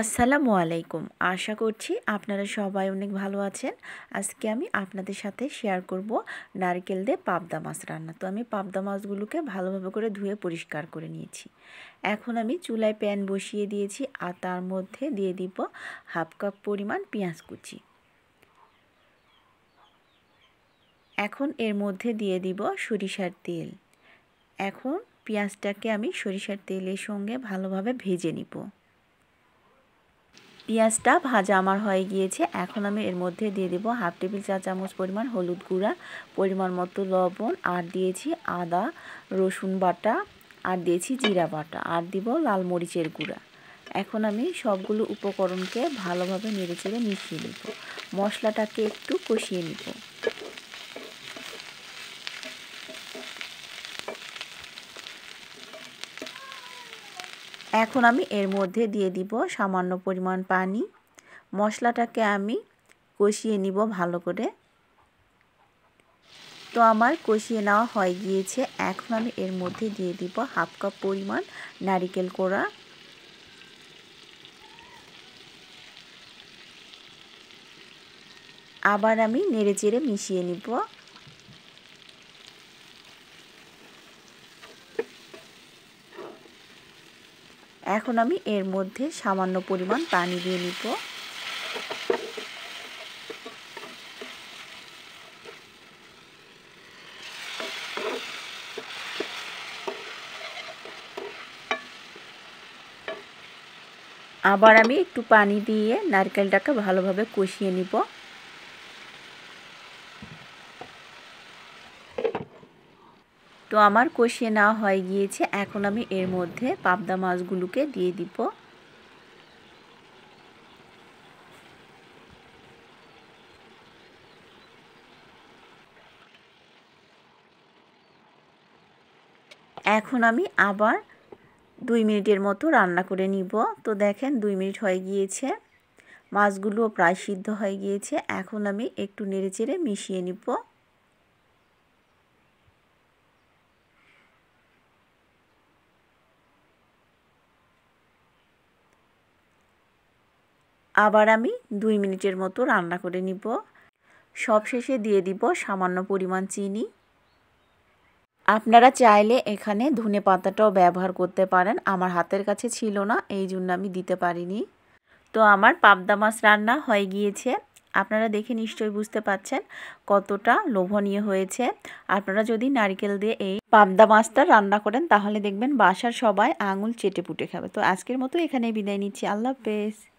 আসসালামু আলাইকুম। আশা করছি আপনারা সবাই অনেক ভালো আছেন। আজকে আমি আপনাদের সাথে শেয়ার করব নারকেল দিয়ে পাবদা মাছ রান্না। তো আমি পাবদা মাছগুলোকে ভালোভাবে করে ধুয়ে পরিষ্কার করে নিয়েছি। এখন আমি চুলায় প্যান বসিয়ে দিয়েছি আর তার মধ্যে দিয়ে দিব হাফ কাপ পরিমাণ পেঁয়াজ কুচি। এখন এর মধ্যে দিয়ে দিব সরিষার তেল। এখন পেঁয়াজটাকে আমি সরিষার তেলের সঙ্গে ভালোভাবে ভেজে নিব। পেঁয়াজটা ভাজা আমার হয়ে গিয়েছে। এখন আমি এর মধ্যে দিয়ে দেবো হাফ টেবিল চা চামচ পরিমাণ হলুদ গুঁড়া, পরিমাণ মতো লবণ, আর দিয়েছি আদা, রসুন বাটা, আর দিয়েছি জিরা বাটা, আর দিব লাল মরিচের গুঁড়া। এখন আমি সবগুলো উপকরণকে ভালোভাবে নেড়ে চেড়ে মিশিয়ে নেব। মশলাটাকে একটু কষিয়ে নিব। এখন আমি এর মধ্যে দিয়ে দিব সামান্য পরিমাণ পানি। মশলাটাকে আমি কষিয়ে নিব ভালো করে। তো আমার কষিয়ে নেওয়া হয়ে গিয়েছে। এখন আমি এর মধ্যে দিয়ে দিব হাফ কাপ পরিমাণ নারিকেল কোড়া। আবার আমি নেড়ে চেড়ে মিশিয়ে নিব। এখন আমি এর মধ্যে সামান্য পরিমাণ পানি দিয়ে নিব। আবার আমি একটু পানি দিয়ে নারকেলটাকে ভালোভাবে কষিয়ে নিব। তো আমার কষিয়ে না হয়ে গিয়েছে। এখন আমি এর মধ্যে পাবদা মাছগুলোকে দিয়ে দিব। এখন আমি আবার দুই মিনিটের মতো রান্না করে নিব। তো দেখেন, দুই মিনিট হয়ে গিয়েছে। মাছগুলো প্রায় সিদ্ধ হয়ে গিয়েছে। এখন আমি একটু নেড়ে চেড়ে মিশিয়ে নিব। আবার আমি দুই মিনিটের মতো রান্না করে নিব। সব শেষে দিয়ে দিব সামান্য পরিমাণ চিনি। আপনারা চাইলে এখানে ধনে পাতাটাও ব্যবহার করতে পারেন। আমার হাতের কাছে ছিল না, এই জন্য আমি দিতে পারিনি। তো আমার পাবদা মাছ রান্না হয়ে গিয়েছে। আপনারা দেখে নিশ্চয়ই বুঝতে পাচ্ছেন কতটা লোভনীয় হয়েছে। আপনারা যদি নারিকেল দিয়ে এই পাবদা মাছটা রান্না করেন, তাহলে দেখবেন বাসার সবাই আঙুল চেটে পুটে খাবে। তো আজকের মতো এখানে বিদায় নিচ্ছি। আল্লাহ হাফেজ।